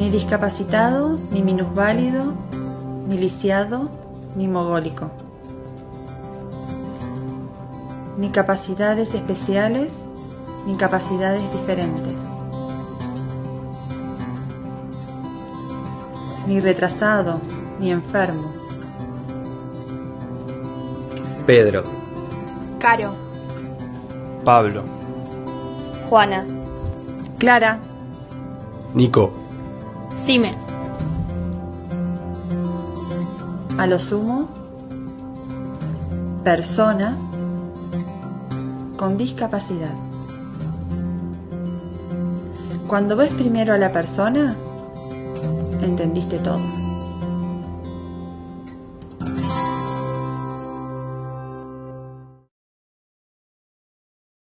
Ni discapacitado, ni minusválido, ni lisiado, ni mogólico. Ni capacidades especiales, ni capacidades diferentes. Ni retrasado, ni enfermo. Pedro, Caro, Pablo, Juana, Clara, Nico, Sime, a lo sumo, persona con discapacidad. Cuando ves primero a la persona, entendiste todo.